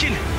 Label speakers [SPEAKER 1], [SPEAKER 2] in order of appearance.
[SPEAKER 1] Sakin.